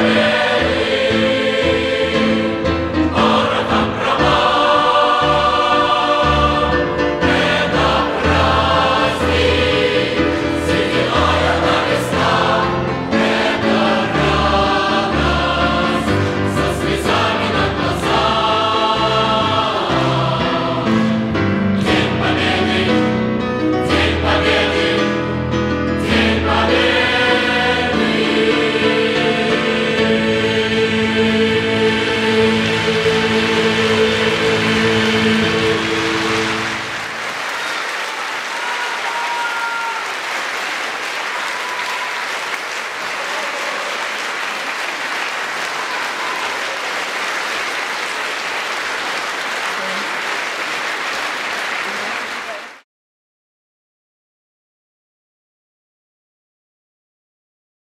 Yeah.